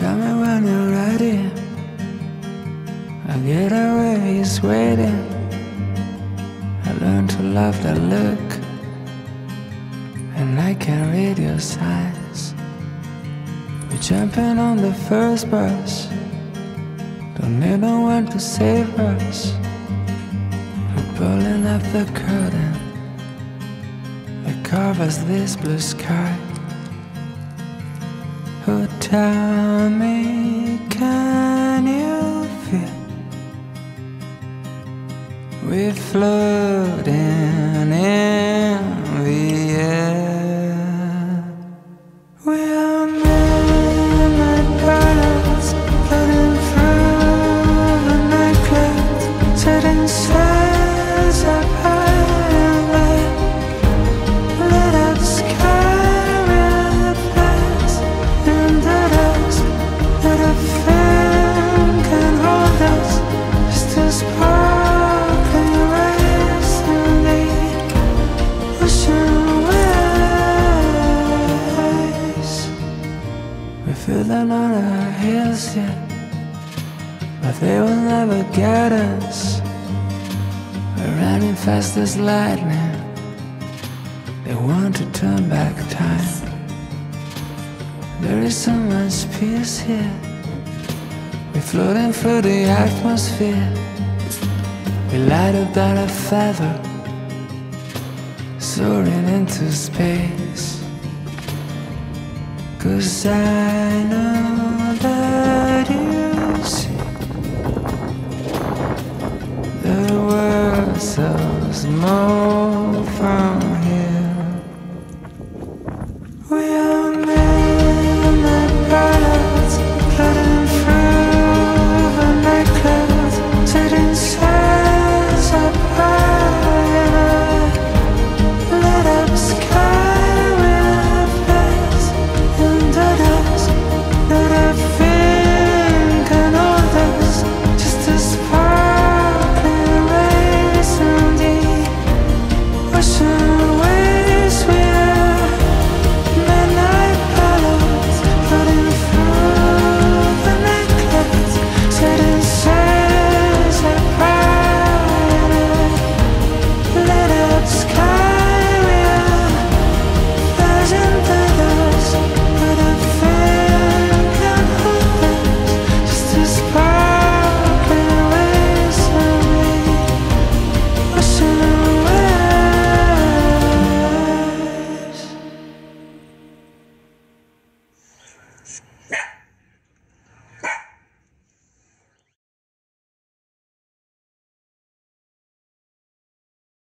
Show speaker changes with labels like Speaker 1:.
Speaker 1: tell me when you're ready. I get away, he's waiting. I learned to love that look, and I can read your signs. We're jumping on the first bus. Don't need no one to save us. We're pulling up the curtain that covers this blue sky. Oh, tell me, can you feel? We're floating in but they will never get us. We're running fast as lightning. They want to turn back time. There is so much peace here. We're floating through the atmosphere. We light up that a feather, soaring into space. Cause I know so small from.